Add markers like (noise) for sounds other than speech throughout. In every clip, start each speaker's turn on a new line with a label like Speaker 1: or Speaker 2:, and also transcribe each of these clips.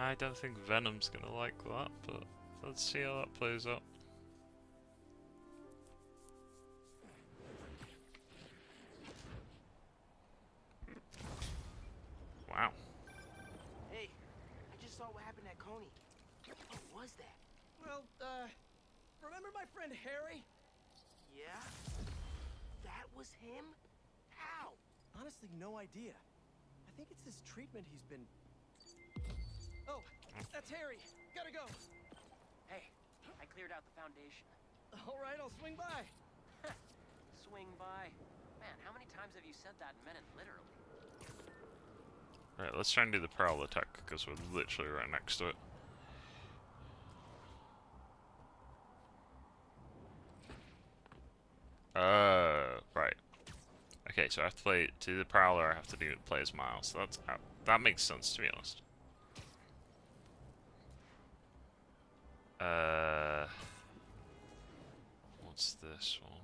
Speaker 1: I don't think Venom's gonna like that, but let's see how that plays out. Wow.
Speaker 2: Hey, I just saw what happened at Coney. What was that?
Speaker 3: Well, uh, remember my friend Harry?
Speaker 2: Yeah? That was him? How?
Speaker 3: Honestly, no idea. I think it's this treatment he's been. That's Harry. Gotta go.
Speaker 4: Hey, I cleared out the foundation.
Speaker 3: All right, I'll swing by. (laughs)
Speaker 4: Swing by. Man, how many times have you said that in minute, literally?
Speaker 1: Alright, let's try and do the prowl attack because we're literally right next to it. Uh, right. Okay, so I have to play to the prowler. I have to do play as Miles. So that's uh, that makes sense to be honest. Uh, what's this one?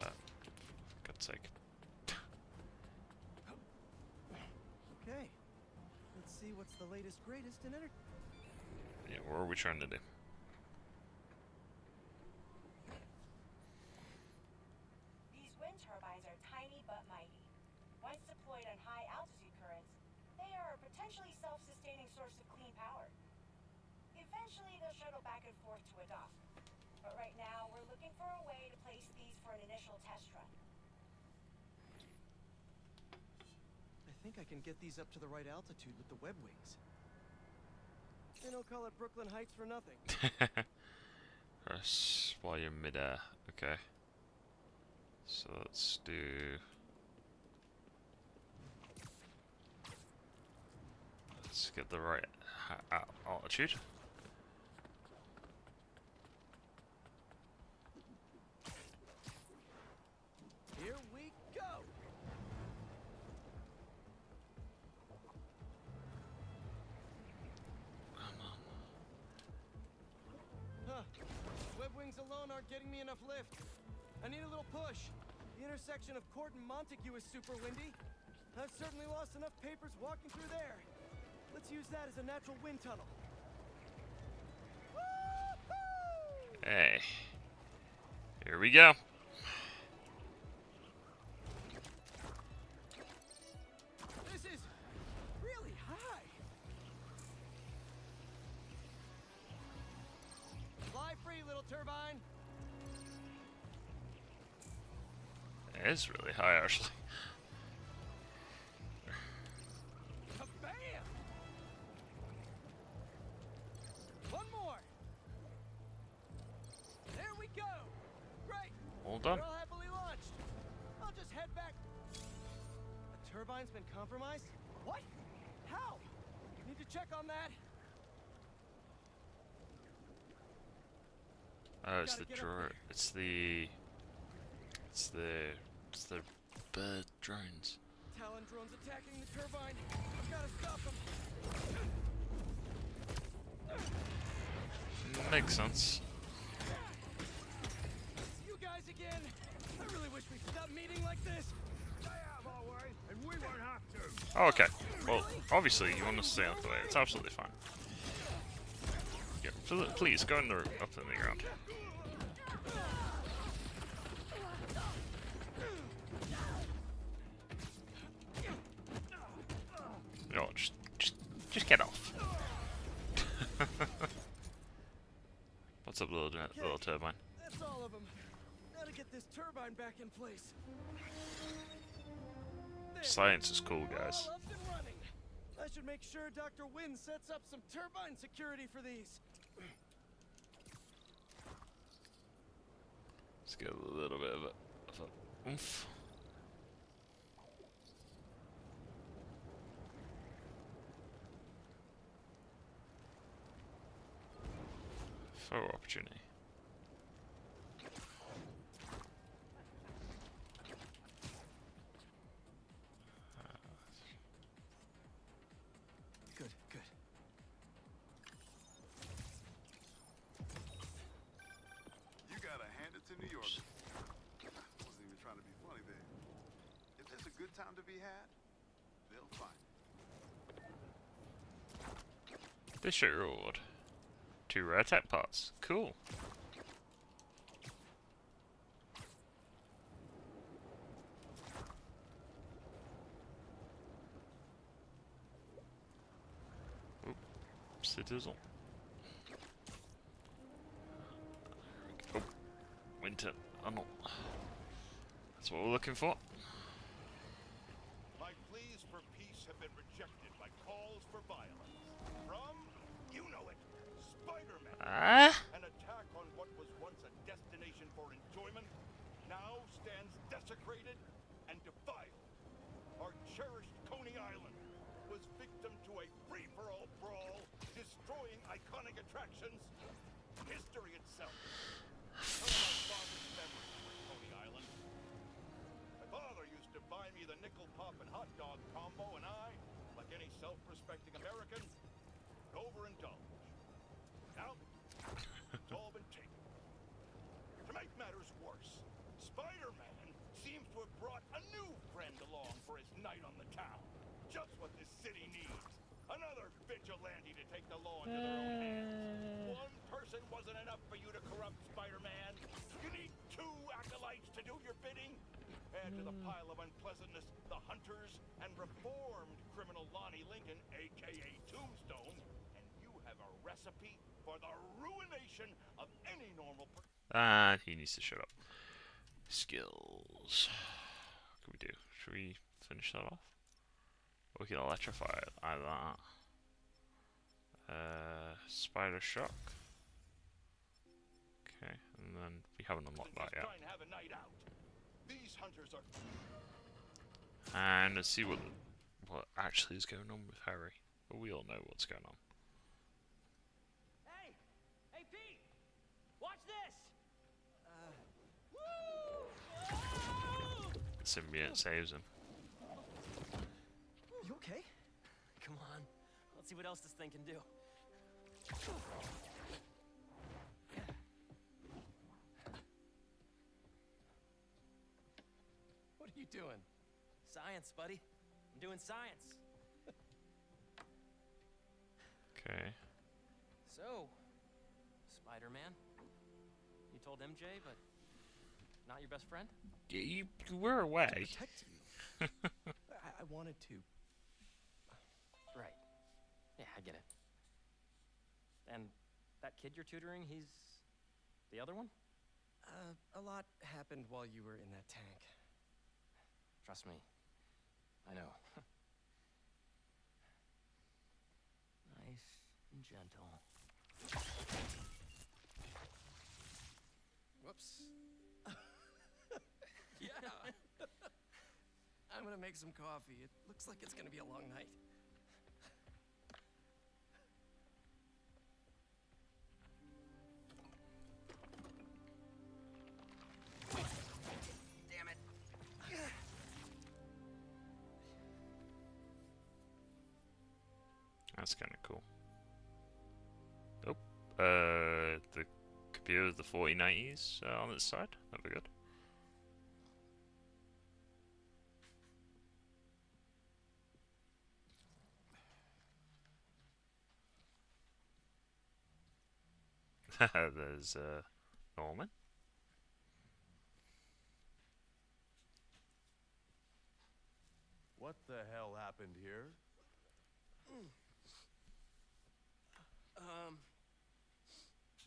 Speaker 1: Uh, for God's sake.
Speaker 3: Okay. Let's see what's the latest, greatest in enter.
Speaker 1: Yeah, what are we trying to do?
Speaker 5: These wind turbines are tiny but mighty. Once deployed on high altitude currents, they are a potentially self-sustaining source of clean power. Eventually, they'll shuttle back and forth to a dock. But right now, we're looking for a way to place these for an initial test run.
Speaker 3: I think I can get these up to the right altitude with the web wings. They don't call it Brooklyn Heights for nothing. (laughs)
Speaker 1: Press while you're midair. Okay. So let's do. Let's get the right altitude.
Speaker 3: Here we go. Come Huh. Web wings alone aren't getting me enough lift. I need a little push. The intersection of Court and Montague is super windy. I've certainly lost enough papers walking through there. Let's use that as a natural wind tunnel.
Speaker 1: Hey. Here we go.
Speaker 3: This is really high. Fly free, little turbine.
Speaker 1: It is really high, actually. Done.
Speaker 3: We're all happily launched. I'll just head back. The turbine's been compromised? What? How? You need to check on that.
Speaker 1: Oh, it's the drawer. It's the. It's the. It's the bird drones.
Speaker 3: Talon drones attacking the turbine. I've got to stop them.
Speaker 1: Makes sense.
Speaker 3: It's you guys again. I really wish we'd stop meeting like this.
Speaker 6: Stay out of our way, and we won't have to.
Speaker 1: Oh, okay. Well, obviously you want to stay out of the way. It's absolutely fine. Yeah, please go in the up in the ground. No, just, just, just get off. (laughs) What's up, little uh, little turbine?
Speaker 3: Get this turbine back in place. There.
Speaker 1: Science is cool, guys.
Speaker 3: All up and running. I should make sure Dr. Wynn sets up some turbine security for these.
Speaker 1: Let's get a little bit of a, of a oomph. Photo opportunity. District reward. Two rare tech parts. Cool. Oop, Citizen. Oh, winter. Oh no. That's what we're looking for.
Speaker 6: My pleas for peace have been rejected by calls for violence. Attractions. History itself. Some of my fondest memories were Coney Island. My father used to buy me the nickel pop and hot dog combo, and I, like any self-respecting American, would overindulge. Now, it's all been taken. To make matters worse, Spider-Man seems to have brought a new friend along for his night on the town. Just what this city needs. Another vigilante to take the law into their own hands. One person wasn't enough for you to corrupt Spider-Man. You need two acolytes to do your bidding. Add to the pile of unpleasantness the hunters and reformed criminal Lonnie Lincoln, aka Tombstone, and you have a recipe for the ruination of any normal person.
Speaker 1: Ah, he needs to shut up. Skills. What can we do? Should we finish that off? We can electrify it. Either that. Uh, spider shock. Okay, and then haven't unlocked that yet.
Speaker 6: trying to have a night out. These
Speaker 1: And let's see what what actually is going on with Harry. But we all know what's going on.
Speaker 4: Hey! Hey, Pete! Watch this!
Speaker 1: The symbiote saves him.
Speaker 3: You okay?
Speaker 4: Come on. Let's see what else this thing can do.
Speaker 3: You doing?
Speaker 4: Science, buddy. I'm doing science.
Speaker 1: Okay.
Speaker 4: So, Spider-Man. You told MJ, but not your best friend?
Speaker 1: Y- You, you were away.
Speaker 3: Protect you. (laughs) I, I wanted to.
Speaker 4: Right. Yeah, I get it. And that kid you're tutoring, he's the other one?
Speaker 3: Uh, a lot happened while you were in that tank.
Speaker 4: Trust me. I know. (laughs) nice and gentle.
Speaker 3: Whoops. (laughs) (laughs) yeah. I'm gonna make some coffee. It looks like it's gonna be a long night.
Speaker 1: That's kind of cool. Oh, uh, the computer, of the 4090s uh, on its side. That'd be good. (laughs) There's uh, Norman.
Speaker 6: What the hell happened here? (clears throat)
Speaker 4: Um,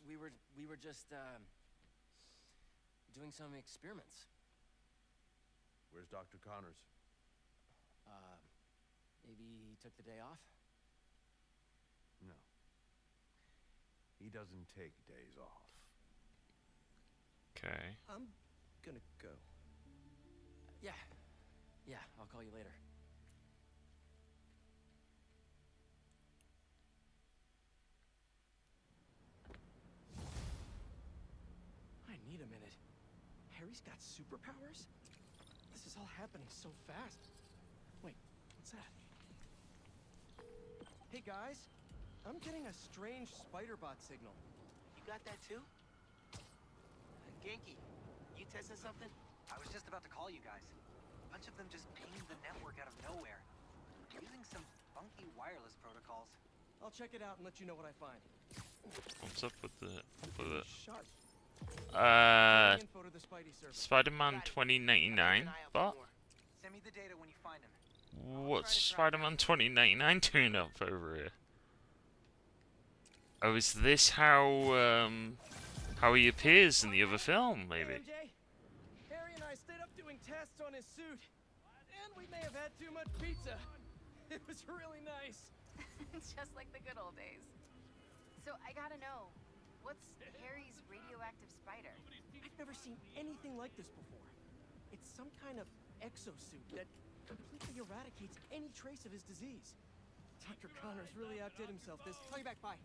Speaker 4: we were we were just um doing some experiments.
Speaker 6: Where's Dr. Connors?
Speaker 4: Uh, maybe he took the day off.
Speaker 6: No. He doesn't take days off.
Speaker 1: Okay.
Speaker 3: I'm gonna go.
Speaker 4: Yeah, yeah. I'll call you later.
Speaker 3: Harry's got superpowers? This is all happening so fast. Wait, what's that? Hey guys, I'm getting a strange spider-bot signal.
Speaker 2: You got that too? Uh, Ganke, you testing something?
Speaker 7: I was just about to call you guys. A bunch of them just pinged the network out of nowhere. using some funky wireless protocols.
Speaker 3: I'll check it out and let you know what I find.
Speaker 1: What's up with the with it?
Speaker 3: Sharp.
Speaker 1: Uh,
Speaker 3: Sending info to the Spidey server.
Speaker 1: Spider-Man 2099.
Speaker 2: Keep an eye out for
Speaker 1: But
Speaker 2: more.
Speaker 7: Send me the data when you find him.
Speaker 1: what's
Speaker 7: try to track
Speaker 1: Spider-Man 2099 (laughs) doing up over here? Oh, is this how um how he appears in the other film? Maybe.
Speaker 3: Harry and I stayed up doing tests on his suit, and we may have had too much pizza. (laughs) It was really nice.
Speaker 8: It's (laughs) just like the good old days. So I gotta know, what's Harry's radioactive spider?
Speaker 3: I've never seen anything like this before. It's some kind of exosuit that completely eradicates any trace of his disease. Dr. Connors really outdid himself this. Call you back, bye.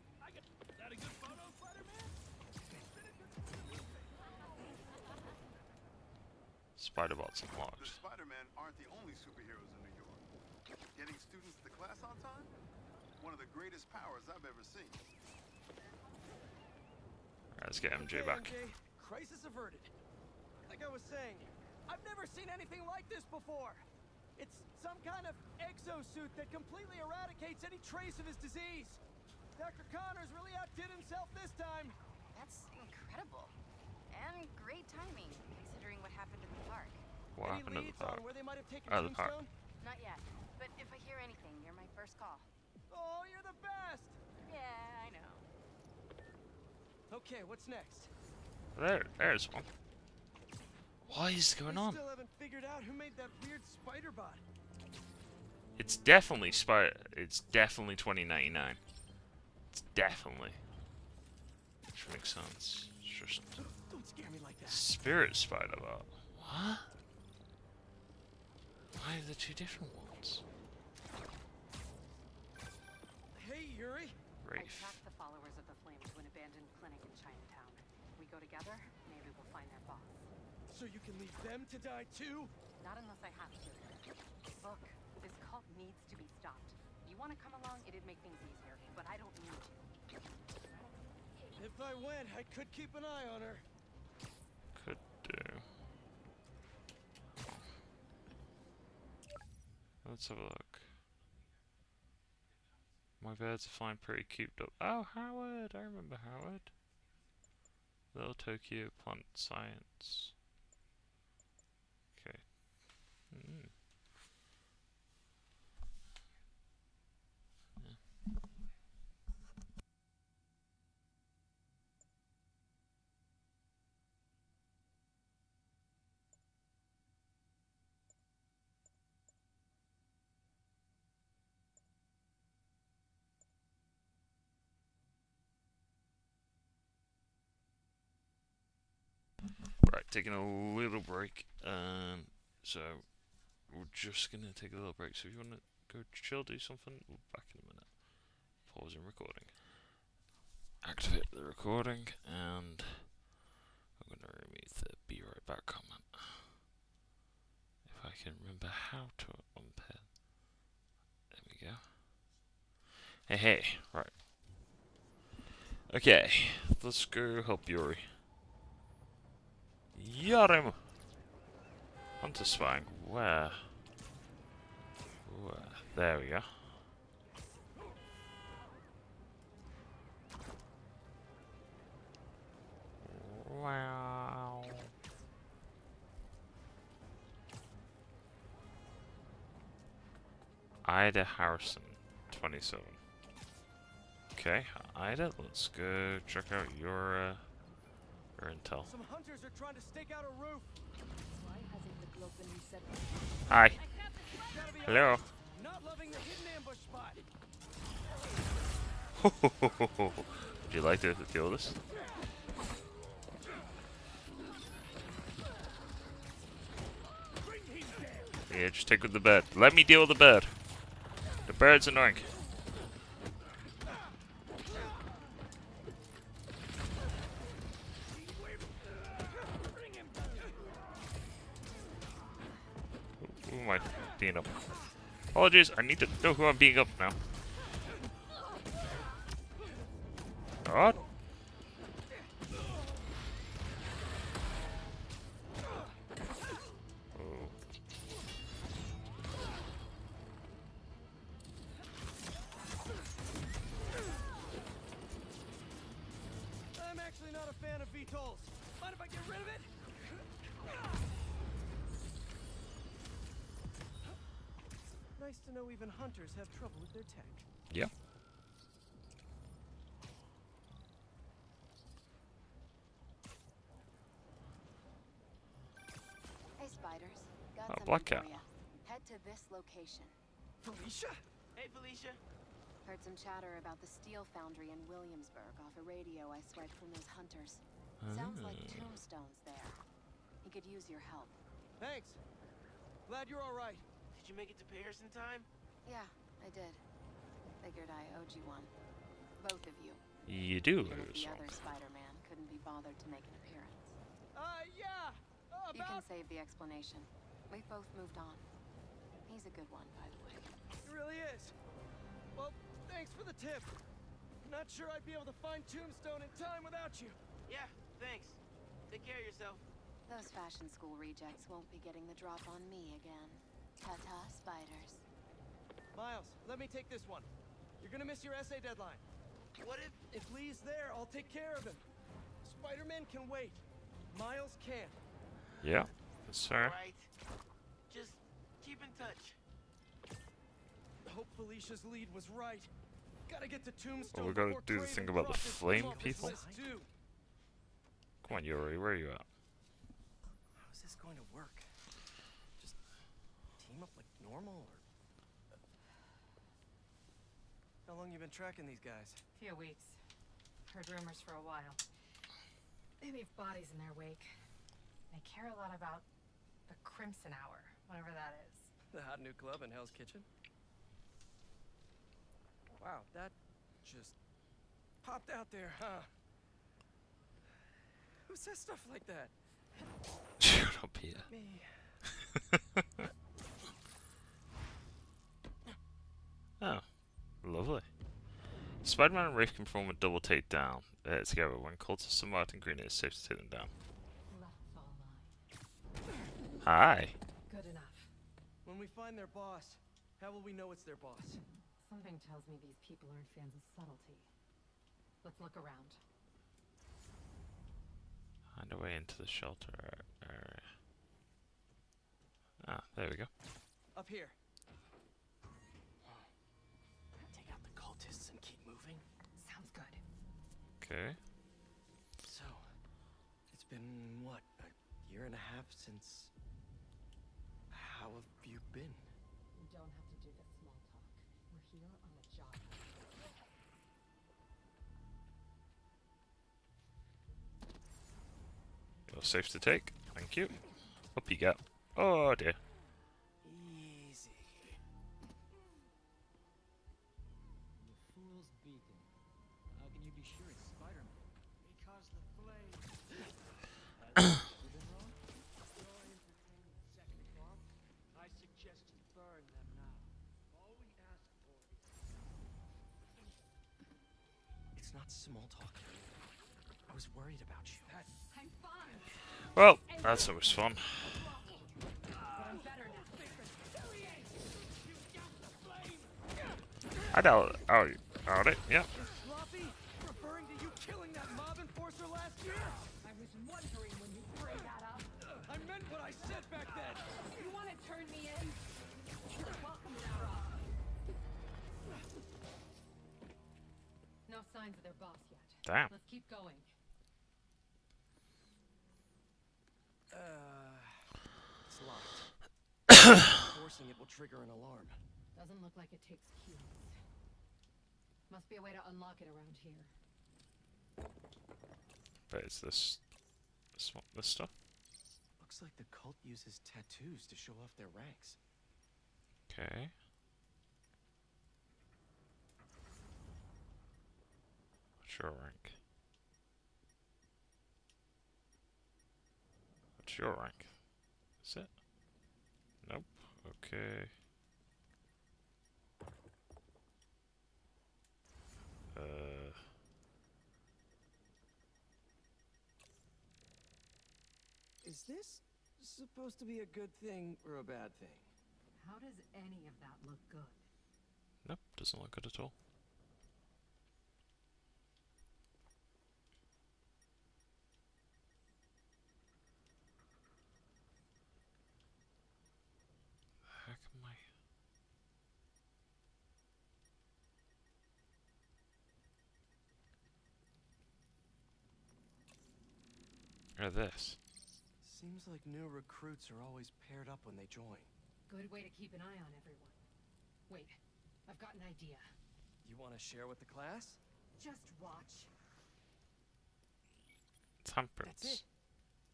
Speaker 1: Spider-Bot's
Speaker 6: The
Speaker 1: unlocked.
Speaker 6: Spider-Man aren't the only superheroes in New York. Getting students to class on time? One of the greatest powers I've ever seen.
Speaker 1: Alright, let's get MJ back.
Speaker 3: MJ, crisis averted. Like I was saying, I've never seen anything like this before. It's some kind of exosuit that completely eradicates any trace of his disease. Dr. Connors really outdid himself this time.
Speaker 8: That's incredible. And great timing, considering what happened in the park.
Speaker 1: What
Speaker 3: Any
Speaker 1: happened at the park?
Speaker 3: on where they might have taken
Speaker 1: Oh, the park.
Speaker 8: Not yet, but if I hear anything, you're my first call.
Speaker 3: Oh, you're the best.
Speaker 8: Yeah, I know.
Speaker 3: Okay, what's next?
Speaker 1: There, there's one. What is going on?
Speaker 3: still haven't figured out who made that weird spider bot.
Speaker 1: It's definitely Spy. It's definitely 2099. It's definitely. Which makes sense. It's just
Speaker 3: Don't scare me like that.
Speaker 1: Spirit Spider Bot. What? Why are the two different ones?
Speaker 3: Hey, Yuri.
Speaker 8: I
Speaker 1: Wraith.
Speaker 8: tracked the followers of the Flame to an abandoned clinic in Chinatown. We go together, maybe we'll find their boss.
Speaker 3: So you can leave them to die too?
Speaker 8: Not unless I have to. Look, this cult needs to be stopped. You want to come along? It'd make things easier, but I don't need to.
Speaker 3: If I went, I could keep an eye on her.
Speaker 1: Could do. Let's have a look. My birds are flying pretty cubed up. Oh, Howard! I remember Howard. Little Tokyo Plant Science. Okay. Right, taking a little break. Um, so we're just gonna take a little break. So if you wanna go chill, do something, we'll be back in a minute. Pause Pausing recording. Activate the recording, and I'm gonna remove the "be right back" comment. If I can remember how to unpair. There we go. Hey, hey, right. Okay, let's go help Yuri. Yarim! Hunter spying. Where? Where? There we go. Wow. Ida Harrison, 27. Okay, Ida, let's go check out your, uh, your intel.
Speaker 3: Some hunters are trying to stake out a roof.
Speaker 1: Hi. Hello.
Speaker 3: honest, Not loving the hidden ambush spot.
Speaker 1: Would you like to deal with this? Yeah, just take with the bird. Let me deal with the bird. The bird's annoying. Oh Am I being up. Apologies, I need to know who I'm being up now. God.
Speaker 3: I'm actually not a fan of VTOLs. To know even hunters have trouble with their tech.
Speaker 1: Yeah.
Speaker 8: Hey, spiders. Got
Speaker 1: Oh, Black
Speaker 8: for
Speaker 1: Cat.
Speaker 8: ya. Head to this location.
Speaker 3: Felicia?
Speaker 2: Hey, Felicia.
Speaker 8: Heard some chatter about the steel foundry in Williamsburg off a radio I swiped from those hunters. Sounds like
Speaker 1: Ah.
Speaker 8: tombstones there. He could use your help.
Speaker 3: Thanks. Glad you're all right.
Speaker 2: Did you make it to Paris in time?
Speaker 8: Yeah, I did. Figured I owed you one. Both of you.
Speaker 1: You do
Speaker 8: Even if
Speaker 1: lose
Speaker 8: the other Spider-Man couldn't be bothered to make an appearance.
Speaker 3: Uh, yeah. Uh,
Speaker 8: You can save the explanation. We've both moved on. He's a good one, by the way.
Speaker 3: It really is. Well, thanks for the tip. Not sure I'd be able to find Tombstone in time without you.
Speaker 2: Yeah, thanks. Take care of yourself.
Speaker 8: Those fashion school rejects won't be getting the drop on me again. Ta-ta, spiders.
Speaker 3: Miles, let me take this one. You're gonna miss your essay deadline.
Speaker 2: What if...
Speaker 3: If Lee's there, I'll take care of him. Spider-Man can wait. Miles can't.
Speaker 1: Yeah. Yes, sir.
Speaker 2: Right. Just keep in touch.
Speaker 3: Hope Felicia's lead was right. Gotta get to Tombstone.
Speaker 1: Well, we gotta do the thing about the flame
Speaker 3: him off his
Speaker 1: people. Come on, Yuri, where are you at?
Speaker 3: How's this going to work? Just team up like normal, or how long you been tracking these guys?
Speaker 9: A Few weeks. Heard rumors for a while. They leave bodies in their wake. They care a lot about the Crimson Hour, whatever that is.
Speaker 3: The hot new club in Hell's Kitchen. Wow, that just popped out there, huh? Who says stuff like that?
Speaker 1: Shut up here.
Speaker 3: Me. (laughs)
Speaker 1: Oh, lovely. Spider-Man and Wraith can perform a double takedown uh, together. When cultists are marked in green, it is safe to take them down.
Speaker 9: Luck's all mine.
Speaker 1: Hi.
Speaker 9: Good enough.
Speaker 3: When we find their boss, how will we know it's their boss?
Speaker 9: Something tells me these people aren't fans of subtlety. Let's look around.
Speaker 1: Find a way into the shelter area. Ah, there we go.
Speaker 3: Up here.
Speaker 1: Okay.
Speaker 3: So, it's been what, a year and a half since. How have you been?
Speaker 9: We don't have to do this small talk. We're here on a job.
Speaker 1: You're safe to take. Thank you. Up you go. Oh dear.
Speaker 3: Small talk. I was worried about you.
Speaker 9: I'm fine,
Speaker 1: Well, that's always fun.
Speaker 9: I'm better now.
Speaker 1: I doubt, oh, doubt it. Yeah.
Speaker 3: Sloppy referring to you killing that mob enforcer last year?
Speaker 9: I was wondering when you bring that up.
Speaker 3: I meant what I said back then.
Speaker 9: Signs of their boss yet.
Speaker 1: Damn.
Speaker 9: Let's keep going.
Speaker 3: Uh, it's locked. (coughs) Forcing it will trigger an alarm.
Speaker 9: Doesn't look like it takes keys. Must be a way to unlock it around here.
Speaker 1: But it's this, this, one, this stuff.
Speaker 3: Looks like the cult uses tattoos to show off their ranks.
Speaker 1: Okay. Your rank? What's your rank? Is it? Nope. Okay. Uh.
Speaker 3: Is this supposed to be a good thing or a bad thing?
Speaker 9: How does any of that look good?
Speaker 1: Nope. Doesn't look good at all. Or this.
Speaker 3: Seems like new recruits are always paired up when they join.
Speaker 9: Good way to keep an eye on everyone. Wait, I've got an idea.
Speaker 3: You want to share with the class?
Speaker 9: Just watch.
Speaker 1: Temperance.
Speaker 3: That's it.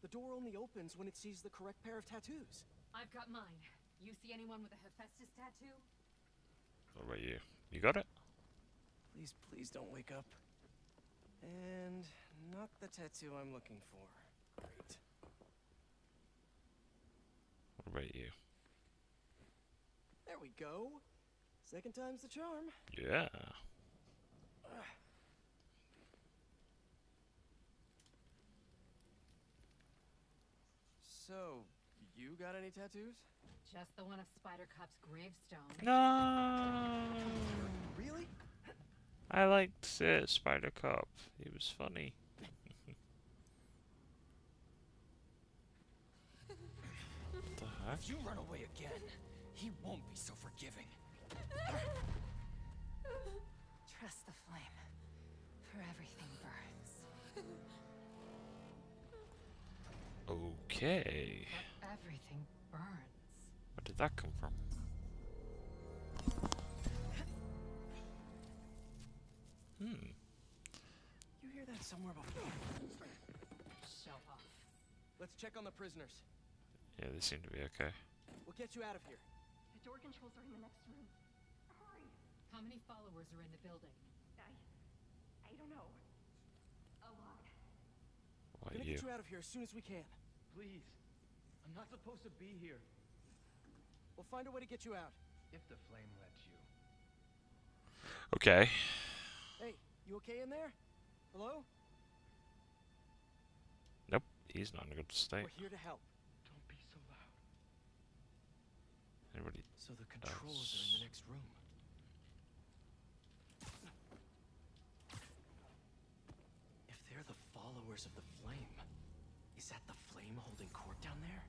Speaker 3: The door only opens when it sees the correct pair of tattoos.
Speaker 9: I've got mine. You see anyone with a Hephaestus tattoo?
Speaker 1: What about you? You got it?
Speaker 3: Please, please don't wake up. And not the tattoo I'm looking for. Great.
Speaker 1: What about you?
Speaker 3: There we go. Second time's the charm.
Speaker 1: Yeah.
Speaker 3: So, you got any tattoos?
Speaker 9: Just the one of Spider Cop's gravestone.
Speaker 1: No.
Speaker 3: Really?
Speaker 1: I liked uh, Spider Cop. He was funny. The?
Speaker 4: If you run away again, he won't be so forgiving.
Speaker 8: Trust the flame, for everything burns.
Speaker 1: Okay.
Speaker 9: Everything burns.
Speaker 1: Where did that come from? Hmm.
Speaker 3: You hear that somewhere before?
Speaker 9: Show off.
Speaker 3: Let's check on the prisoners.
Speaker 1: Yeah, they seem to be okay.
Speaker 3: We'll get you out of here.
Speaker 8: The door controls are in the next room. Hurry!
Speaker 9: How many followers are in the building?
Speaker 8: I... I don't know. A lot.
Speaker 1: Why
Speaker 3: Gonna
Speaker 1: you?
Speaker 3: get you out of here as soon as we can.
Speaker 10: Please. I'm not supposed to be here.
Speaker 3: We'll find a way to get you out.
Speaker 10: If the flame lets you.
Speaker 1: Okay.
Speaker 3: Hey, you okay in there? Hello?
Speaker 1: Nope. He's not in a good state.
Speaker 3: We're here to help.
Speaker 10: Don't be so loud.
Speaker 1: Anybody?
Speaker 3: So the controls are in the next room. If they're the followers of the flame, is that the flame holding court down there?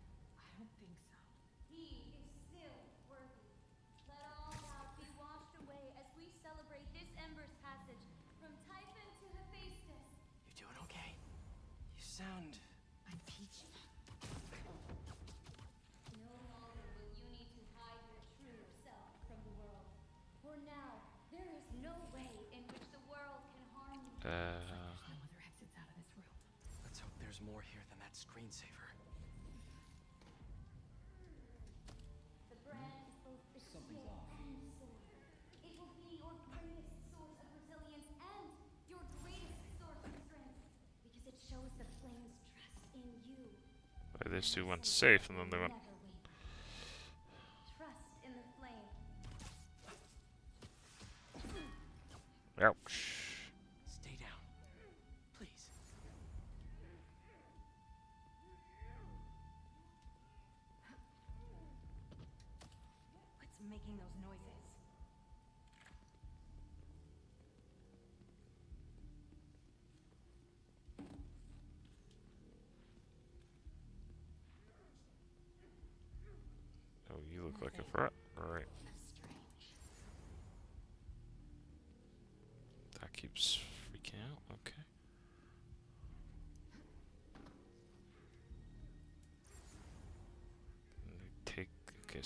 Speaker 3: That screensaver.
Speaker 11: The brand is both the shield and sword. It will be your greatest source of resilience and your greatest source of strength. Because it shows the flame's trust in you.
Speaker 1: Well, these two went safe, and then they went.
Speaker 11: Never win. Trust in the flame.
Speaker 1: Ouch.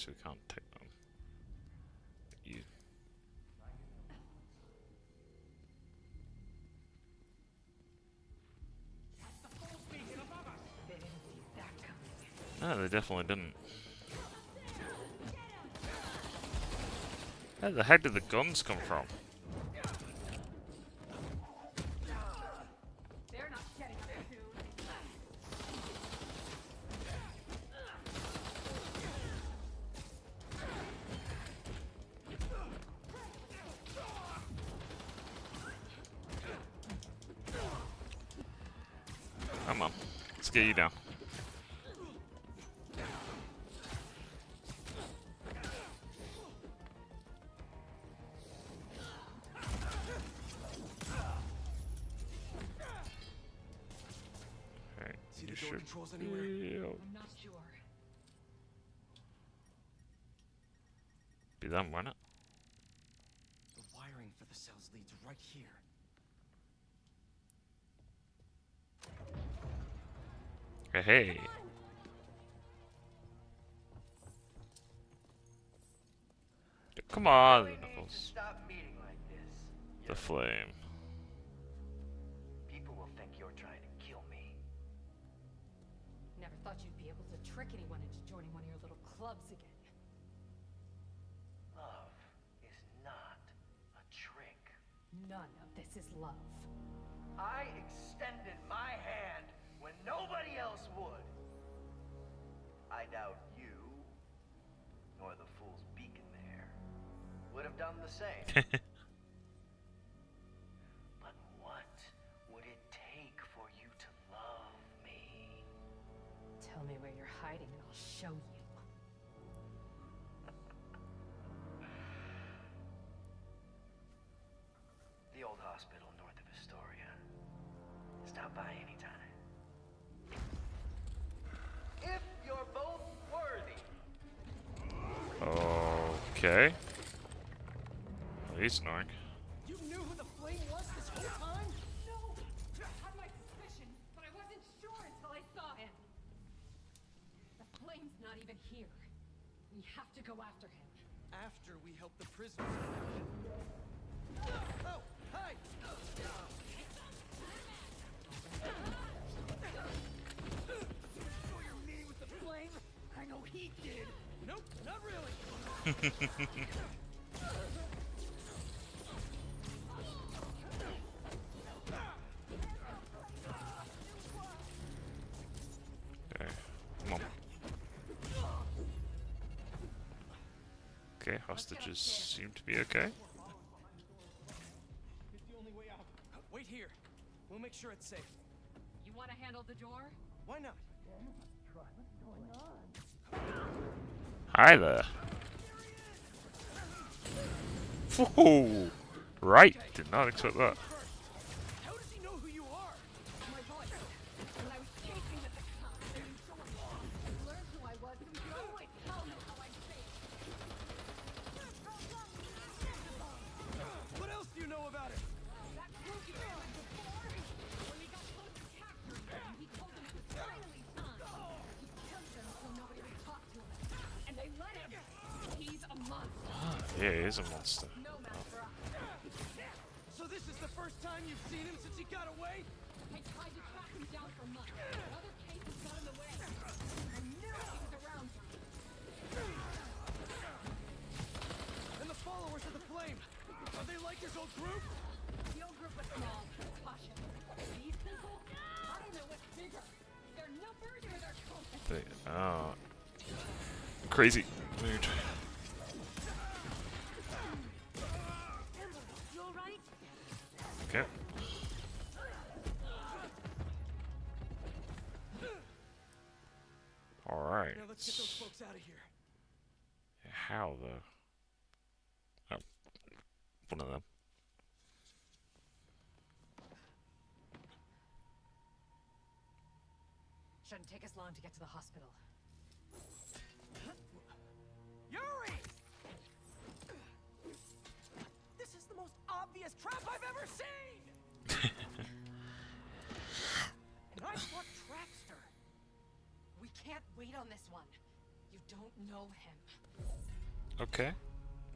Speaker 1: We can't take them. You. No, they definitely didn't. Where the heck did the guns come from?
Speaker 3: Right here.
Speaker 1: Hey, hey. Come on,
Speaker 2: We
Speaker 1: Knuckles.
Speaker 2: stop meeting like this.
Speaker 1: The flame.
Speaker 2: People will think you're trying to kill me.
Speaker 9: Never thought you'd be able to trick anyone into joining one of your little clubs again.
Speaker 2: Love is not a trick.
Speaker 9: None of this is love.
Speaker 2: I extended my hand when nobody else would. I doubt you, nor the fool's beacon there, would have done the same. (laughs) but what would it take for you to love me?
Speaker 9: Tell me where you're hiding and I'll show you.
Speaker 2: Stop by anytime. If you're both worthy.
Speaker 1: Okay. Well, he's annoying.
Speaker 3: You knew who the flame was this whole time?
Speaker 9: No! I had my suspicions, but I wasn't sure until I saw him. The flame's not even here. We have to go after him.
Speaker 3: After we help the prisoners. Oh, hi! He did. Nope, not really.
Speaker 1: Okay, come on. Okay, hostages seem to be okay.
Speaker 3: It's the only way out. Wait here. We'll make sure it's safe.
Speaker 9: You want to handle the door?
Speaker 3: Why not?
Speaker 1: Hi there. Whoa! Right, did not expect that.
Speaker 3: This is the first time you've seen him since he got away?
Speaker 9: I tried to track him down for months. Other cases got in the way. I knew he was around here.
Speaker 3: And the followers of the flame? Are they like his old group?
Speaker 9: The old group was small. Caution. These people? I don't know what's bigger. Their numbers or their culture?
Speaker 1: They, oh. Crazy mood.
Speaker 11: Alright.
Speaker 3: Now let's get those folks out of here.
Speaker 1: How though? Oh. One of them.
Speaker 9: Shouldn't take us long to get to the hospital. (gasps)
Speaker 3: Yuri! This is the most obvious trap I've ever seen! (laughs) and I brought Trackster.
Speaker 9: We can't wait on this one. You don't know him.
Speaker 1: Okay.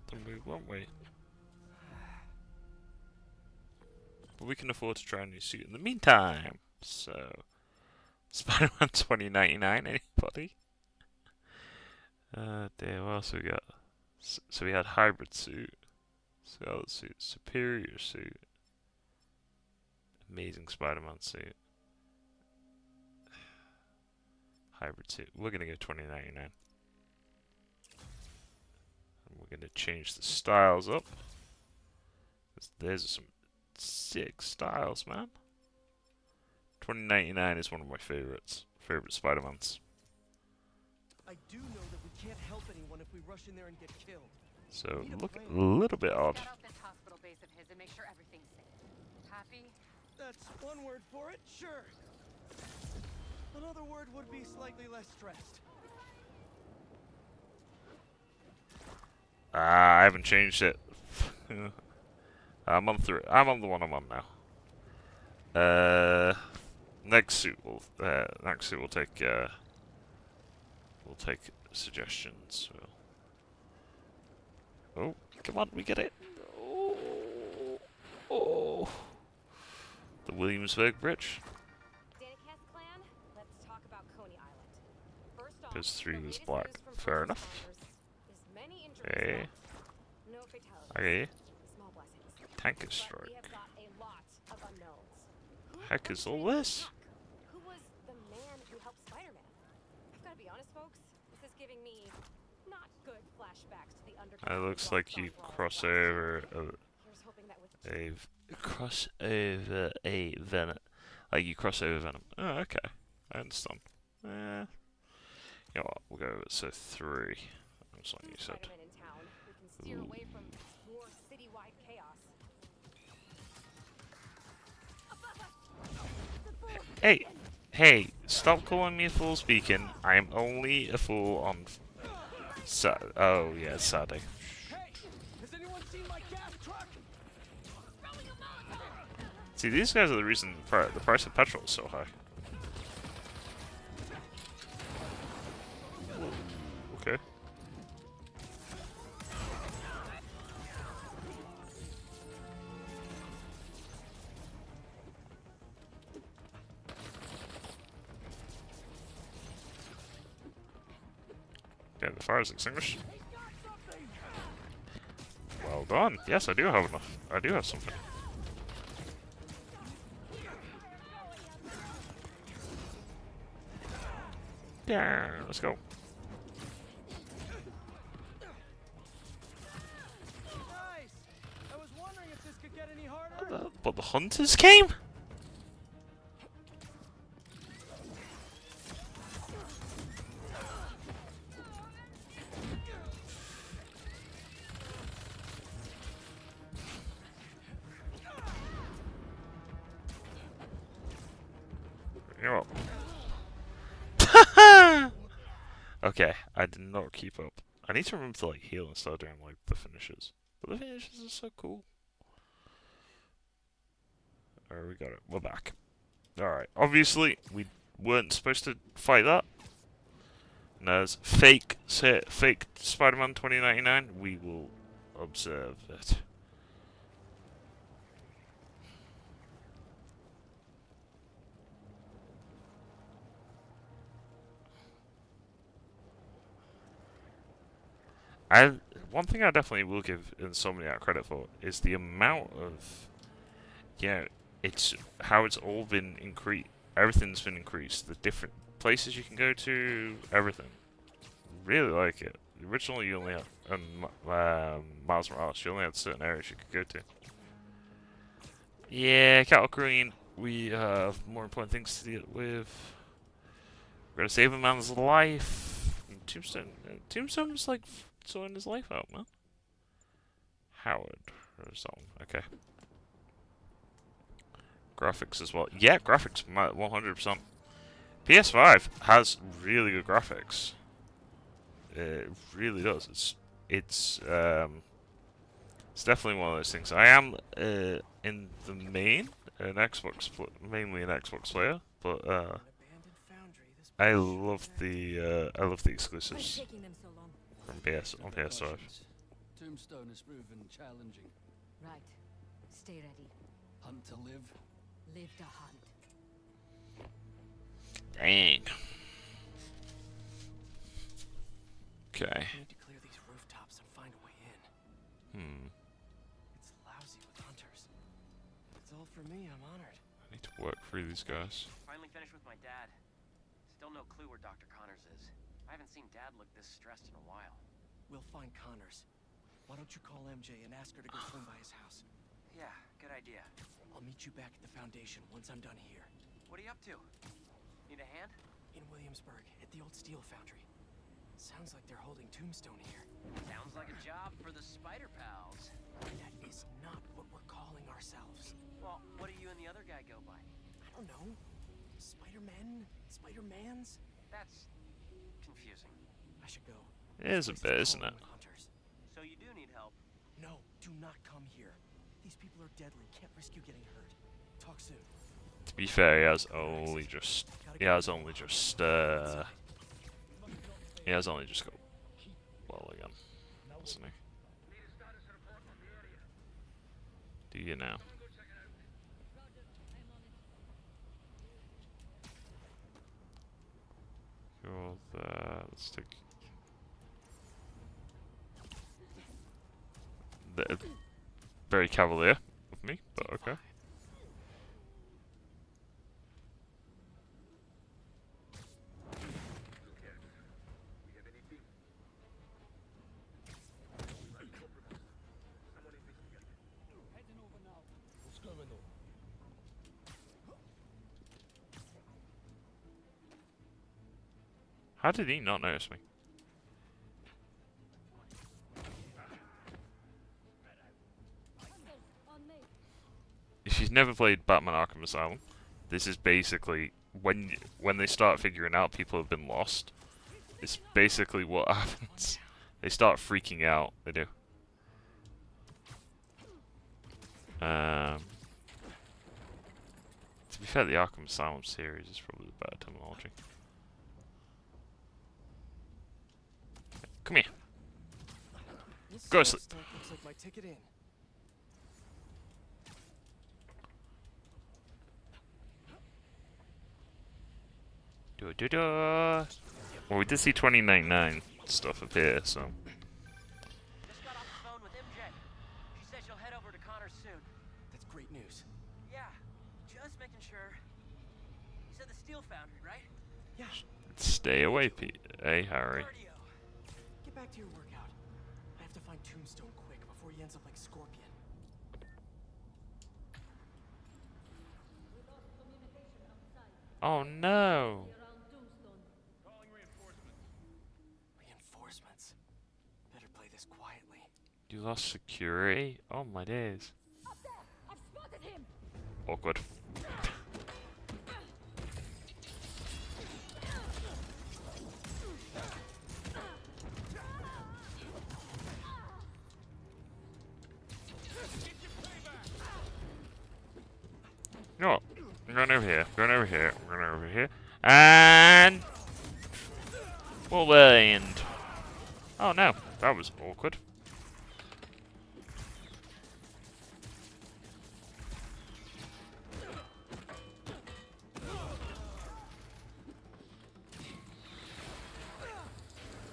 Speaker 1: Then we won't wait. But we can afford to try a new suit in the meantime. So, Spider-Man (laughs) 2099. Anybody? Uh, damn. What else we got? S- So we had hybrid suit, Scarlet suit, superior suit, amazing Spider-Man suit, hybrid suit. We're gonna go 2099. And we're gonna change the styles up. There's some sick styles, man. 2099 is one of my favorites. Favorite Spider-Mans.
Speaker 3: I do know that we can't help anyone if we rush in there and get killed.
Speaker 1: So look a little bit odd.
Speaker 8: Scout out this hospital base of his and make sure everything's safe. Happy?
Speaker 3: That's one word for it, sure. Another word would be slightly less stressed.
Speaker 1: Ah, I haven't changed it. (laughs) I'm on three. I'm on the one I'm on now. Uh, next suit will uh, next suit will take uh, will take suggestions. We'll... Oh, come on, we get it. Oh, oh. The Williamsburg Bridge. Because three
Speaker 12: the
Speaker 1: was black. Fair enough.
Speaker 12: is
Speaker 1: Okay.
Speaker 12: fatalities.
Speaker 1: Okay. Tanker
Speaker 12: But
Speaker 1: strike. Heck is all this?
Speaker 12: Is.
Speaker 1: It looks like you cross over a, cross over a venom. Like you cross over venom. Oh, okay. I understand. Eh. You know what? We'll go so three. That's what you said.
Speaker 12: Spider-Man in town, we can steer
Speaker 1: Ooh.
Speaker 12: away from more citywide chaos.
Speaker 1: Hey, hey! Stop calling me a fool speaking. I am only a fool on. Sa- oh yeah, Saturday.
Speaker 3: Has anyone seen my gas truck?
Speaker 1: See, these guys are the reason the price of petrol is so high. Yeah, the fire is extinguished. Well done. Yes, I do have enough. I do have something. Yeah, let's go.
Speaker 3: Nice. I was wondering if this could get any harder.
Speaker 1: But the hunters came? I did not keep up. I need to remember to like heal and start doing like the finishes. But the finishes are so cool. Alright, we got it. We're back. Alright, obviously we weren't supposed to fight that. And as fake fake Spider-Man 2099, we will observe it. I one thing I definitely will give Insomniac credit for is the amount of yeah, it's how it's all been increased. Everything's been increased. The different places you can go to, everything. Really like it. Originally, you only had um, um, Miles Morales. You only had certain areas you could go to. Yeah, Cattle Green. We have more important things to deal with. We're gonna save a man's life. Tombstone. Uh, Tombstone's like sorting his life out, man. Howard or something. Okay. Graphics as well. Yeah, graphics, 100%. PS5 has really good graphics. It really does. It's it's um it's definitely one of those things. I am uh, in the main an Xbox mainly an Xbox player, but uh I love the uh, I love the exclusives from PS on PS5.
Speaker 13: Tombstone has proven challenging.
Speaker 8: Right. Stay ready.
Speaker 13: Hunt to live.
Speaker 8: Live to hunt.
Speaker 1: Dang. Okay.
Speaker 3: We need to clear these rooftops and find a way in.
Speaker 1: Hmm.
Speaker 3: It's lousy with hunters. It's all for me. I'm honored.
Speaker 1: I need to work through these guys.
Speaker 4: Finally finished with my dad. Still no clue where Dr. Connors is. I haven't seen Dad look this stressed in a while.
Speaker 3: We'll find Connors. Why don't you call MJ and ask her to go (sighs) swing by his house?
Speaker 4: Yeah, good idea.
Speaker 3: I'll meet you back at the Foundation once I'm done here.
Speaker 4: What are you up to? Need a hand?
Speaker 3: In Williamsburg, at the old steel foundry. Sounds like they're holding Tombstone here.
Speaker 4: Sounds like a job for the Spider Pals.
Speaker 3: That is not what we're calling ourselves.
Speaker 4: Well, what do you and the other guy go by?
Speaker 3: I don't know. Spider-Men? Spider-Mans?
Speaker 4: That's confusing.
Speaker 3: I should go.
Speaker 1: It is a bit, isn't it?
Speaker 3: Hunters.
Speaker 4: So you do need help.
Speaker 3: No, do not come here. These people are deadly. Can't risk you getting hurt. Talk soon.
Speaker 1: To be fair, he has only just he has only just uh he has only just got well again, hasn't he? Do you now? Go there. Uh, let's take very cavalier of me, but okay. How did he not notice me? If you've never played Batman Arkham Asylum, this is basically when when they start figuring out people have been lost. It's basically what (laughs) happens. They start freaking out. They do. Um, to be fair, the Arkham Asylum series is probably the better terminology. Come here.
Speaker 3: This
Speaker 1: Go to sleep.
Speaker 3: Looks like my ticket in.
Speaker 1: Do do do. Well, we did see 2099 stuff up here, so.
Speaker 14: Just got off the phone with MJ. She said she'll head over to Connors soon.
Speaker 3: That's great news.
Speaker 14: Yeah, just making sure. You said the steel foundry, right?
Speaker 3: Yeah.
Speaker 1: Stay away, Pete. Hey, Harry.
Speaker 3: Get back to your workout. I have to find Tombstone quick before he ends up like Scorpion.
Speaker 1: Oh no!
Speaker 3: Reinforcements. Better play this quietly.
Speaker 1: You lost security? Oh my days.
Speaker 9: I've spotted him!
Speaker 1: Awkward. I'm going over here. I'm going over here. I'm going over here. And... We'll land. Oh no, that was awkward.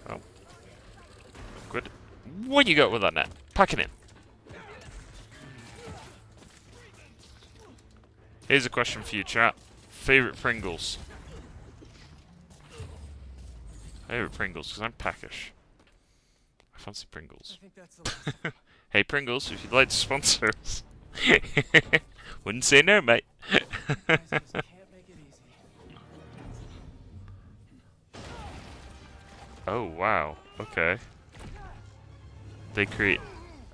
Speaker 1: Oh. Good. What you got with that net? Pack it in. Here's a question for you, chat. Favorite Pringles? Favorite Pringles, because I'm packish. I fancy Pringles.
Speaker 3: I think that's the last of 'em. (laughs)
Speaker 1: hey Pringles, if you'd like to sponsor us. (laughs) Wouldn't say no, mate.
Speaker 3: Can't make it easy.
Speaker 1: oh, wow. Okay. They create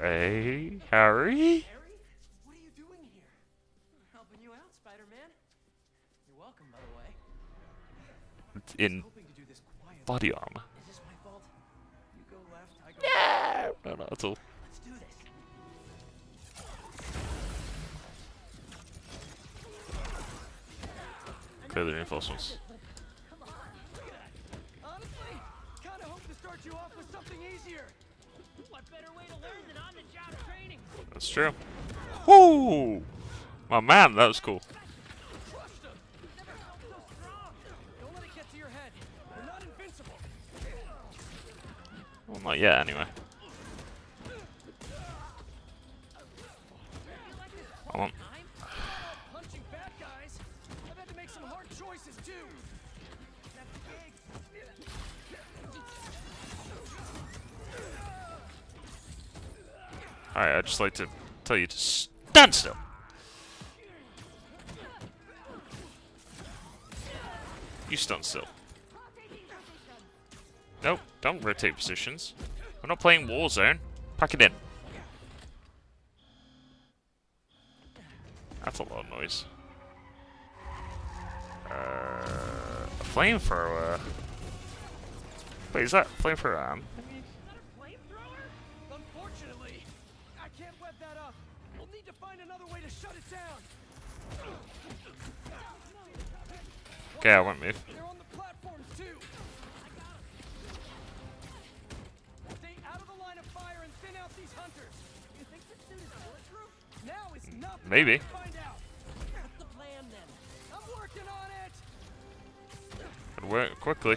Speaker 1: a Harry?
Speaker 3: What are you doing here?
Speaker 14: Helping you out, Spider-Man. You're welcome, by the way.
Speaker 1: In
Speaker 3: Hoping to do this quietly.
Speaker 1: body armor.
Speaker 3: Is this my fault? You go left, I go
Speaker 1: No! No, not at all.
Speaker 14: Let's do this.
Speaker 1: Clear the reinforcements.
Speaker 3: Honestly, kinda hope to start you off with something easier.
Speaker 14: What better way to learn than on the job training?
Speaker 1: That's true. Whoo! My man, that was cool.
Speaker 3: Crushed him. Never felt so strong. Don't let it get to your head. You're not invincible.
Speaker 1: Well, not yet, anyway. Come on. Alright, I'd just like to tell you to stand still. You stand still. Nope, don't rotate positions. We're not playing Warzone. Pack it in. That's a lot of noise. Uh, a flamethrower. Wait, is that a flamethrower arm?
Speaker 3: Unfortunately, I can't web
Speaker 1: Gotta work quickly.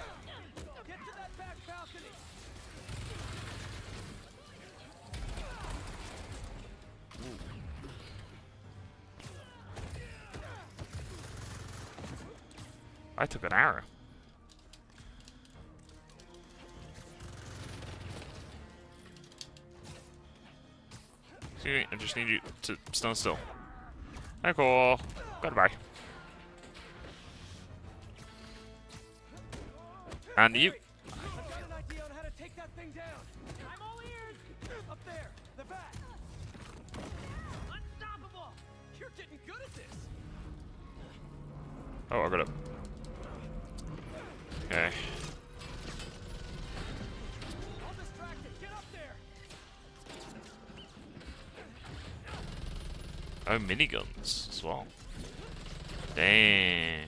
Speaker 1: I took an arrow. I just need you to stand still. Michael, goodbye. And you. Oh, I've got it.
Speaker 3: on
Speaker 1: Oh, miniguns as well. Dang.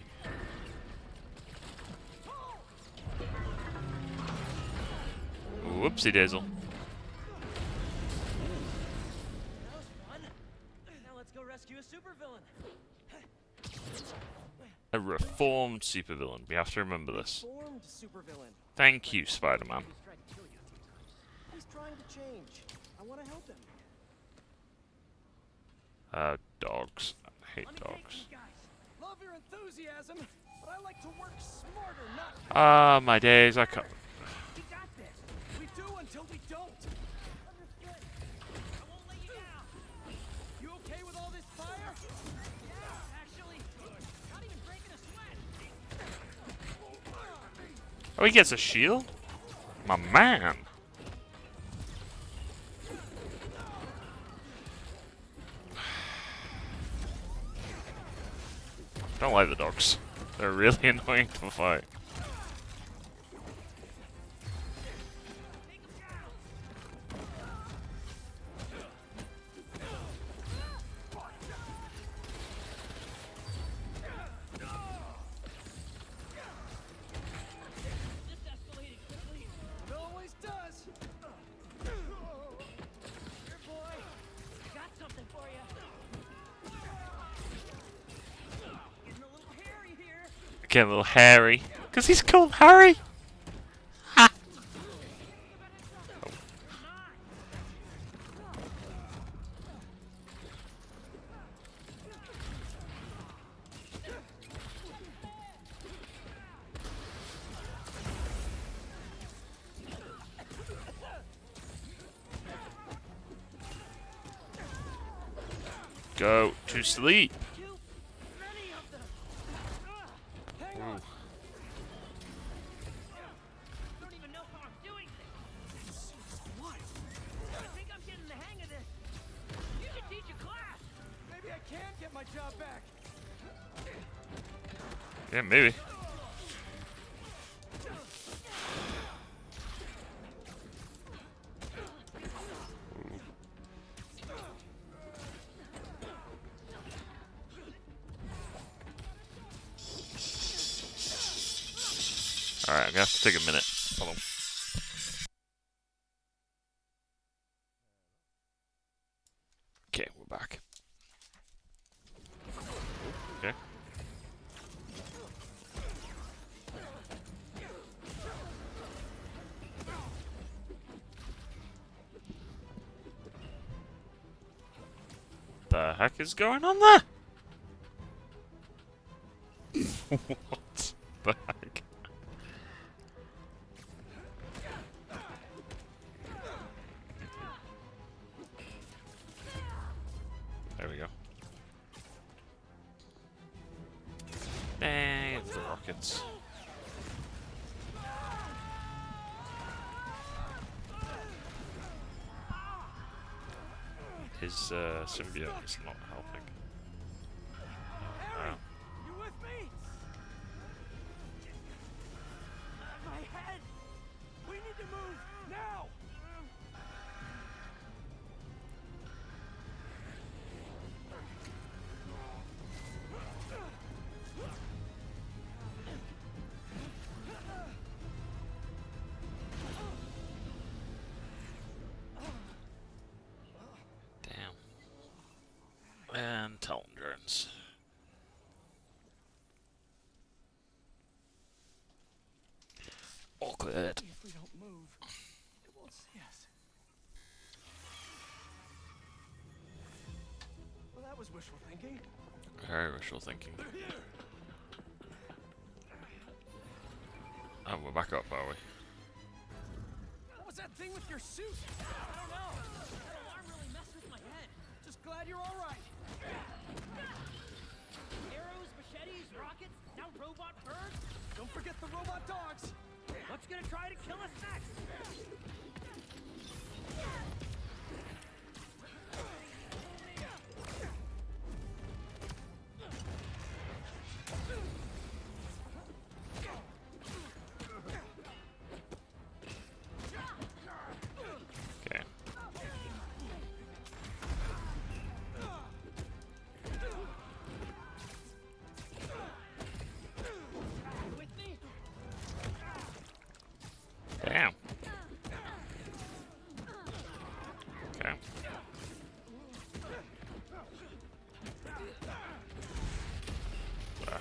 Speaker 1: Whoopsie dazzle.
Speaker 14: A
Speaker 1: reformed supervillain. We have to remember this. Thank you, Spider-Man.
Speaker 3: He's trying to change. I want to help him.
Speaker 1: Uh, dogs. I hate dogs.
Speaker 3: Love your enthusiasm, but I like to work smarter, not.
Speaker 1: Ah, my days. I can't.
Speaker 3: We got this. We do until we don't. Understood. I won't let you down. You okay with all this fire? Yeah, actually. Not even breaking a sweat.
Speaker 1: Oh, he gets a shield? My man. Don't like the dogs. They're really (laughs) annoying to fight. Get a little hairy. Because he's called Harry. Ha! Go to sleep.
Speaker 3: Maybe.
Speaker 1: Is going on there? (laughs) His uh, symbiote is not helping.
Speaker 3: Was wishful thinking.
Speaker 1: Very wishful thinking. Oh, we're back up, are we?
Speaker 3: What was that thing with your suit? I don't know. That alarm really messed with my head. Just glad you're all right.
Speaker 4: Arrows, machetes, rockets, now robot birds.
Speaker 3: Don't forget the robot dogs.
Speaker 4: What's gonna try to kill us next?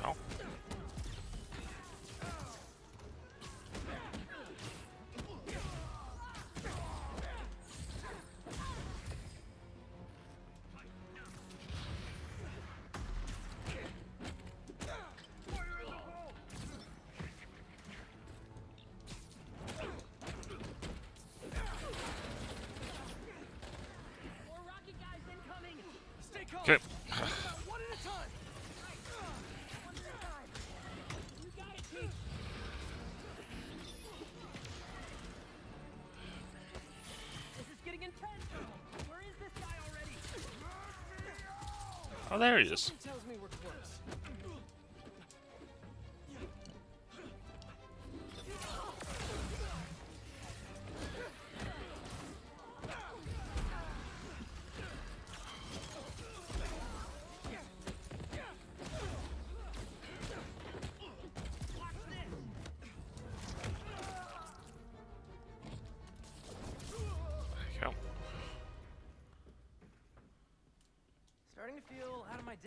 Speaker 1: The hell?
Speaker 4: More rocket guys incoming.
Speaker 3: Stay calm.
Speaker 1: Okay. Oh, there he is.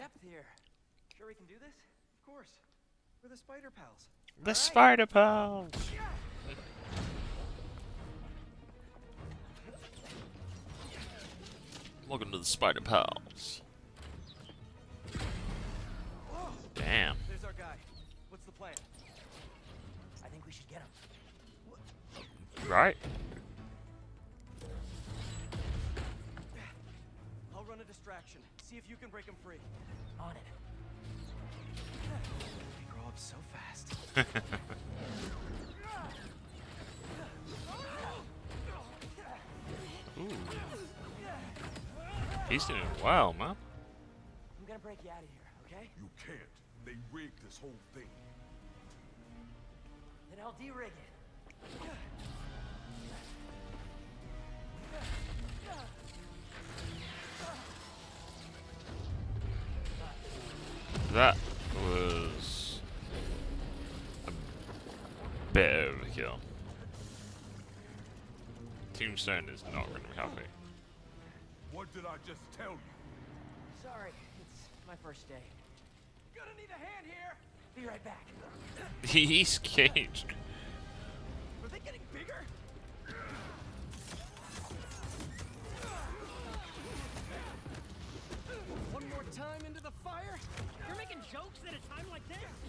Speaker 3: Depth here. Sure we can do this? Of course. We're the Spider Pals.
Speaker 1: The Spider Pals! Welcome to the Spider Pals. He's doing well, man.
Speaker 4: I'm gonna break you out of here, okay?
Speaker 6: You can't. They rigged this whole thing.
Speaker 4: Then I'll de-rig it.
Speaker 1: That was a bit overkill. Tombstone is not going to be happy.
Speaker 6: What did I just tell you?
Speaker 4: Sorry, it's my first day.
Speaker 3: Gonna need a hand here.
Speaker 4: Be right back. (laughs)
Speaker 1: He's caged.
Speaker 3: Are they getting bigger? One more time into the fire.
Speaker 4: You're making jokes at a time like this?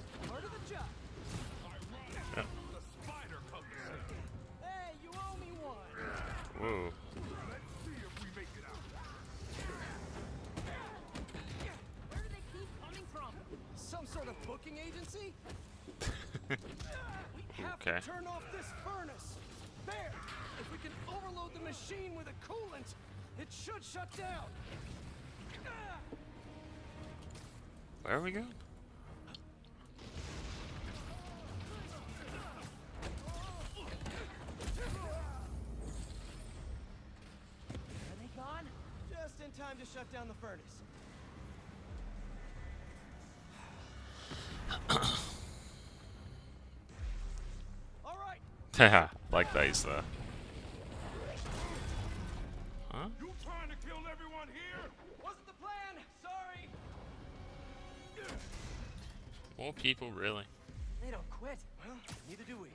Speaker 3: Booking agency? (laughs) we have
Speaker 1: Okay.
Speaker 3: to turn off this furnace. There. If we can overload the machine with a coolant, it should shut down.
Speaker 1: Where are we going?
Speaker 4: Are they gone?
Speaker 3: Just in time to shut down the furnace. All right.
Speaker 1: Haha, like those there. Huh?
Speaker 6: You trying to kill everyone (laughs) Uh, here?
Speaker 3: Wasn't the plan.
Speaker 1: More people, really.
Speaker 3: They don't quit. Well, neither do we.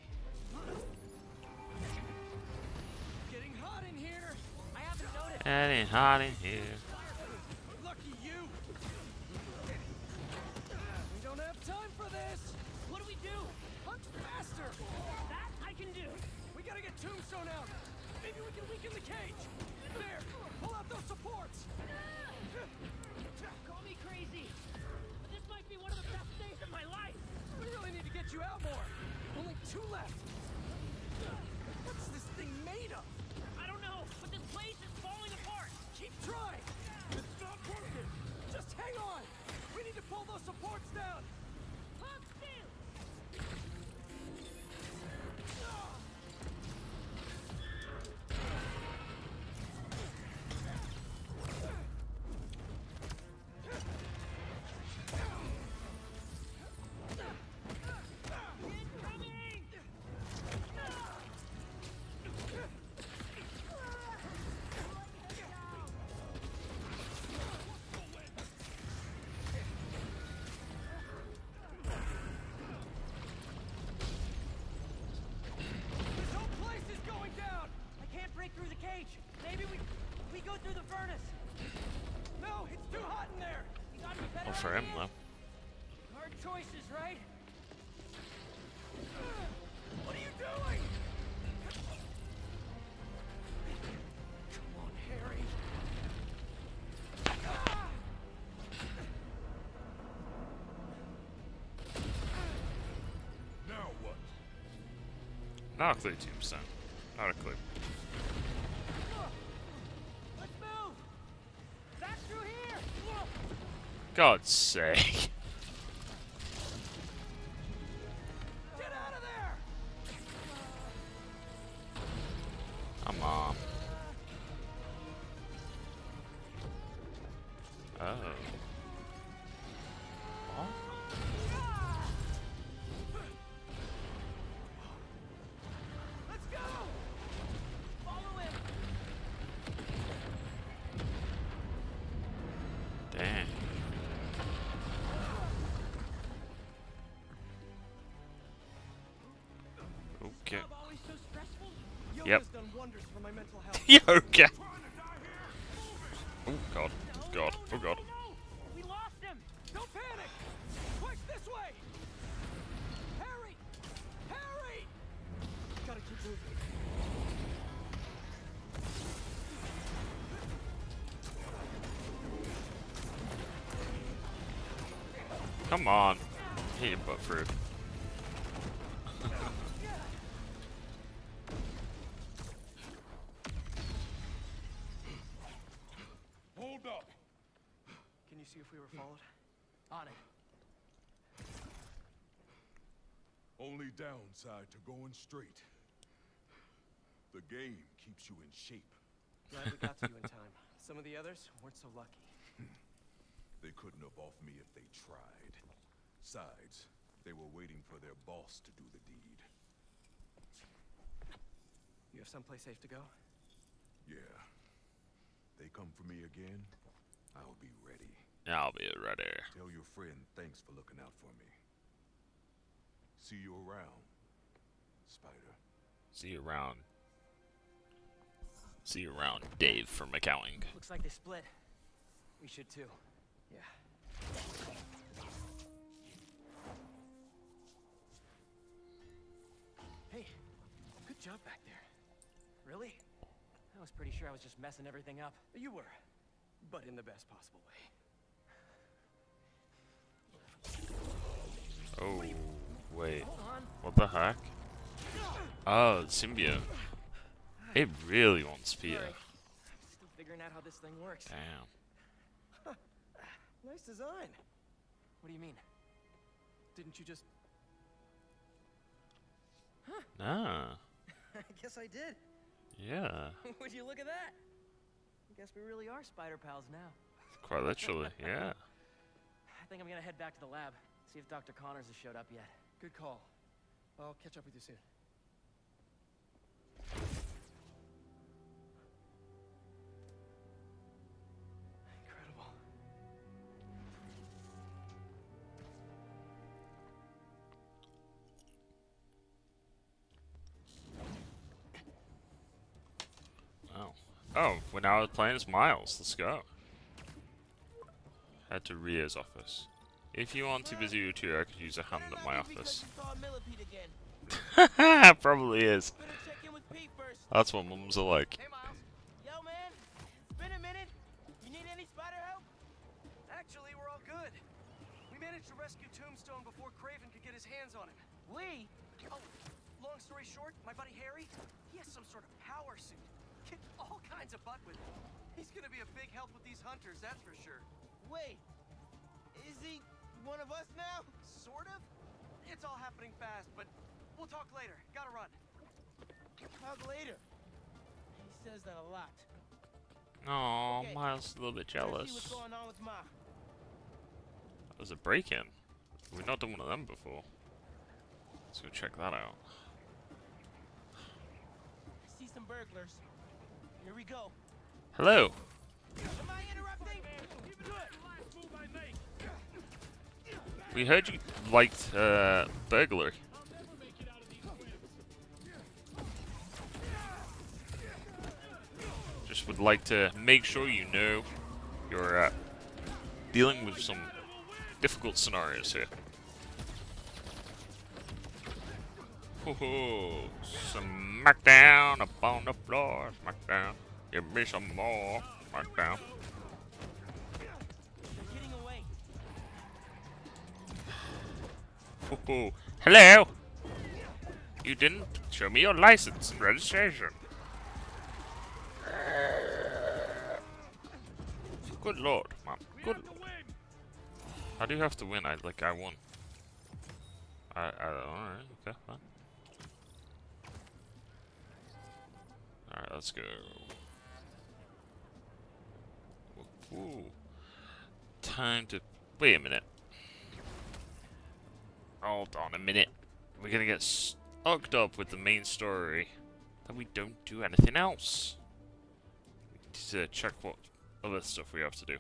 Speaker 3: Getting hot in here. I haven't noticed.
Speaker 1: Ain't hot in here.
Speaker 3: Tombstone out. Maybe we can weaken the cage. There. Pull out those supports.
Speaker 15: Call me crazy, but this might be one of the best days of my life.
Speaker 3: We really need to get you out more. Only two left. What's this thing made of?
Speaker 15: I don't know, but this place is falling apart.
Speaker 3: Keep trying. It's not working. Just hang on. We need to pull those supports down.
Speaker 1: For him, though.
Speaker 15: Hard choices, right?
Speaker 3: What are you doing? Come on, Harry.
Speaker 6: Now what?
Speaker 1: Not a clue, Tombstone. Not a clue. God's sake. Yoga. Oh god. God. Oh god.
Speaker 15: We lost him.
Speaker 3: Don't panic! Quick, this way! Harry! Harry! Gotta keep moving.
Speaker 1: Come on. Hit your butt fruit.
Speaker 6: Hold up.
Speaker 3: Can you see if we were followed?
Speaker 15: On it.
Speaker 6: Only downside to going straight. The game keeps you in shape.
Speaker 3: Glad we got to you in time. Some of the others weren't so lucky. (laughs)
Speaker 6: They couldn't have off me if they tried. Sides, they were waiting for their boss to do the deed.
Speaker 3: You have someplace safe to go?
Speaker 6: Yeah. They come for me again, I'll be ready.
Speaker 1: I'll be ready.
Speaker 6: Tell your friend thanks for looking out for me. See you around, Spider.
Speaker 1: See you around. See you around, Dave from accounting.
Speaker 15: Looks like they split. We should too.
Speaker 3: Yeah. Hey, good job back there.
Speaker 15: Really? I was pretty sure I was just messing everything up.
Speaker 3: You were, but in the best possible way.
Speaker 1: Oh, wait. What the heck? Oh, symbiote. It really wants Peter.
Speaker 15: Sorry. Still figuring out how this thing works.
Speaker 1: Damn.
Speaker 3: Nice design.
Speaker 15: What do you mean?
Speaker 3: Didn't you just... Huh?
Speaker 1: Nah. (laughs)
Speaker 15: I guess I did.
Speaker 1: Yeah. (laughs)
Speaker 15: Would you look at that? I guess we really are spider pals now. (laughs)
Speaker 1: Quite literally, yeah.
Speaker 15: I think I'm gonna head back to the lab, see if Dr. Connors has showed up yet.
Speaker 3: Good call. I'll catch up with you soon.
Speaker 1: Oh, we're now playing as Miles. Let's go. Head to Rio's office. If you aren't too busy with I could use a hand at my office. (laughs) Probably is. That's what mums are like.
Speaker 3: Been a minute. You need any spider help? Actually, we're all good. We managed to rescue Tombstone before Kraven could get his hands on him. We? Oh, long story short, my buddy Harry, he has some sort of power suit. Kicked all kinds of butt with him. He's gonna be a big help with these hunters, that's for sure. Wait, is he one of us now? Sort of. It's all happening fast, but we'll talk later. Gotta run. Talk later. He says that a lot.
Speaker 1: Oh,
Speaker 3: Okay.
Speaker 1: Miles a little bit
Speaker 3: Let's see
Speaker 1: jealous.
Speaker 3: what's going on with Ma.
Speaker 1: That was a break-in. We've not done one of them before. Let's go check that out.
Speaker 3: I see some burglars. Here we go.
Speaker 1: Hello.
Speaker 3: Am I interrupting?
Speaker 1: We heard you liked uh, burglary. Just would like to make sure you know you're uh, dealing with some difficult scenarios here. Smackdown upon the floor. Smackdown. Give me some more. Smackdown. Hello. You didn't show me your license and registration. Good lord, man. Good. How do you have to win? I like I won. I I alright, okay, fine. Alright, let's go. Ooh. Time to wait a minute. Hold on a minute. We're gonna get stuck up with the main story. Then we don't do anything else. We need to check what other stuff we have to do.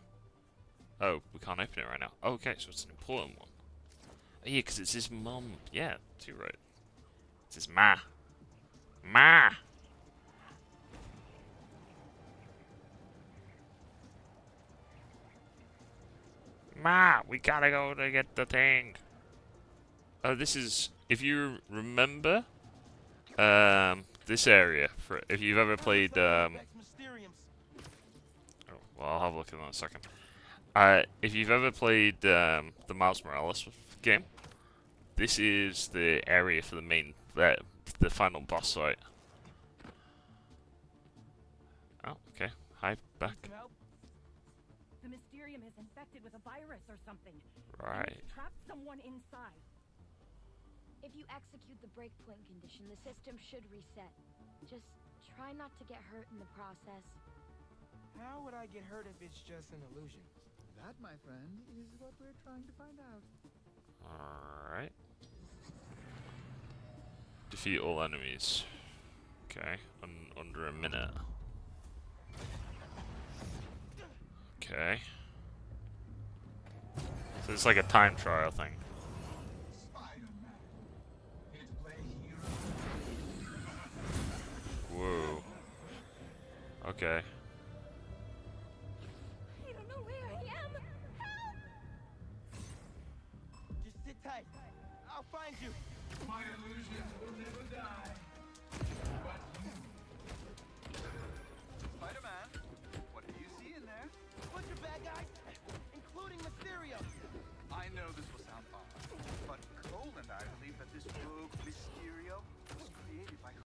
Speaker 1: Oh, we can't open it right now. Okay, so it's an important one. Oh, yeah, because it's his mum. Yeah, too right. It's his ma. Ma! Ma, we gotta go to get the thing. Oh, this is if you remember, um, this area. For if you've ever played, um, oh, well, I'll have a look at that in a second. Uh, if you've ever played um, the Miles Morales game, this is the area for the main, the final boss fight. Oh, okay. Hi, back.
Speaker 15: The Mysterium is infected with a virus or something. and
Speaker 1: Right.
Speaker 15: it's trapped someone inside.
Speaker 11: If you execute the breakpoint condition, the system should reset. Just try not to get hurt in the process.
Speaker 3: How would I get hurt if it's just an illusion?
Speaker 16: That, my friend, is what we're trying to find out.
Speaker 1: Alright. Defeat all enemies. Okay, un under a minute. Okay. So it's like a time trial thing. Whoa. Okay.
Speaker 15: I don't know where I am.
Speaker 3: Just sit tight. I'll find you.
Speaker 16: My illusions will never die.